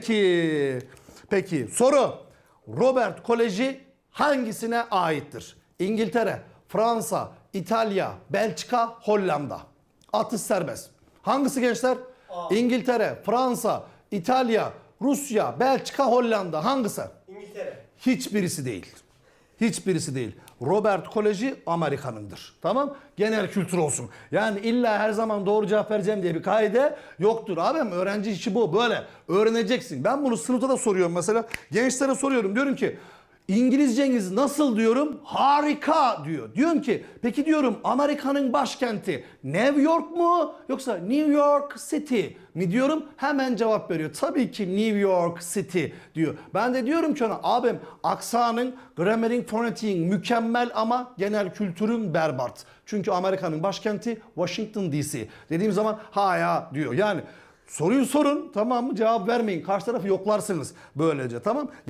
Peki. Peki. Soru. Robert Koleji hangisine aittir? İngiltere, Fransa, İtalya, Belçika, Hollanda. Atış serbest. Hangisi gençler? İngiltere, Fransa, İtalya, Rusya, Belçika, Hollanda. Hangisi? İngiltere. Hiçbirisi değil. Hiçbirisi değil. Robert Koleji Amerika'nındır. Tamam? Genel kültür olsun. Yani illa her zaman doğru cevap vereceğim diye bir kaide yoktur. Abim öğrenci işi bu. Böyle öğreneceksin. Ben bunu sınıfta da soruyorum mesela. Gençlere soruyorum. Diyorum ki İngilizceniz nasıl diyorum? Harika diyor. Diyorum ki peki diyorum Amerika'nın başkenti New York mu yoksa New York City mi diyorum? Hemen cevap veriyor. Tabii ki New York City diyor. Ben de diyorum ki ona abim aksanın, grammerin, fonetiğin mükemmel ama genel kültürün berbat. Çünkü Amerika'nın başkenti Washington DC. Dediğim zaman ha ya diyor. Yani soruyu sorun tamam mı cevap vermeyin. Karşı tarafı yoklarsınız böylece tamam.